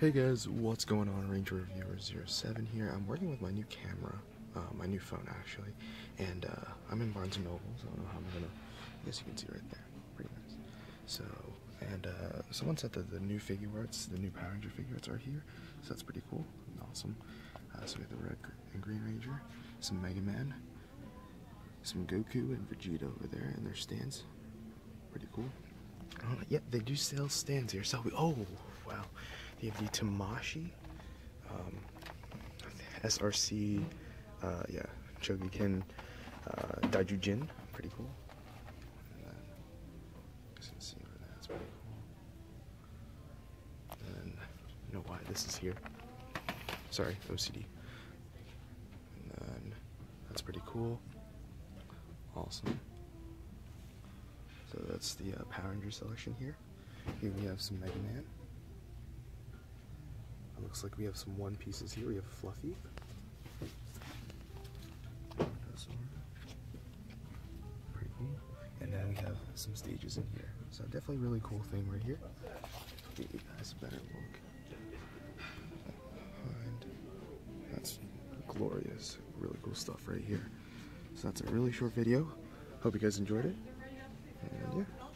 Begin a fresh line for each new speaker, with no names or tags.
Hey guys, what's going on? Ranger Reviewer 07 here. I'm working with my new camera, uh, my new phone actually, and uh, I'm in Barnes & Noble, so I don't know how I'm gonna, I guess you can see right there, pretty nice. So, and uh, someone said that the new Figuarts, the new Power Ranger Figuarts are here, so that's pretty cool awesome. Uh, so we have the Red and Green Ranger, some Mega Man, some Goku and Vegeta over there in their stands. Pretty cool. Oh, yep, they do sell stands here. So we, oh, wow. They have the Tamashii, um, SRC, uh, yeah, Chogokin, uh, Daijujin. Pretty cool. And then, you see over pretty cool. And then, you know why this is here. Sorry, OCD. And then, that's pretty cool. Awesome. So that's the uh, Power Ranger selection here. Here we have some Mega Man. Looks like we have some one pieces here. We have Fluffy. Pretty. And then we have some stages in here. So definitely really cool thing right here. Give you guys a better look. And that's glorious. Really cool stuff right here. So that's a really short video. Hope you guys enjoyed it. And yeah.